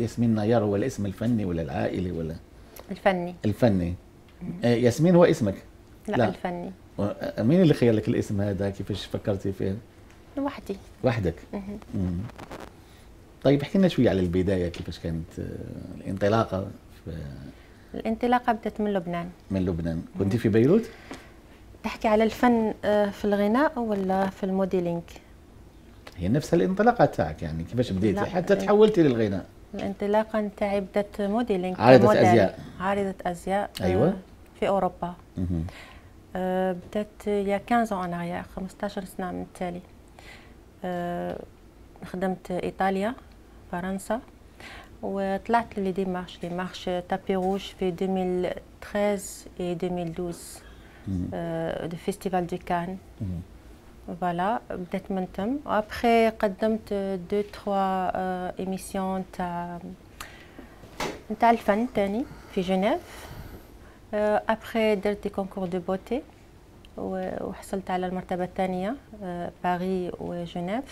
ياسمين نيار هو الاسم الفني ولا العائلي ولا؟ الفني. الفني. آه، ياسمين هو اسمك؟ لا, لا. الفني. آه، مين اللي خير لك الاسم هذا؟ كيفاش فكرتي فيه؟ لوحدي. وحدك. مم. طيب احكي لنا شوي على البداية كيفاش كانت آه، الانطلاقة في- الانطلاقة بدأت من لبنان. من لبنان. كنت في بيروت؟ تحكي على الفن آه، في الغناء ولا في الموديلينج؟ هي نفس الانطلاقة تاعك يعني كيفاش بديتي. حتى تحولتي للغناء. الانطلاقة نتاعي بدأت modeling عارضة كموديل. أزياء. عارضة أزياء آه، أيوة. في أوروبا مهم. آه، بدأت يا 15 أنا يا 15 سنة من التالي آه، خدمت إيطاليا فرنسا وطلعت les des marches des marches tapis rouge في 2013 et 2012 مهم. du Festival de Cannes مهم. voilà بدات من تم وابخي قدمت deux trois émissions تاع نتاع الفن تاني في جنيف ابخي درت des concours de beauté وحصلت على المرتبة الثانية باريس وجنيف